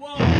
Whoa.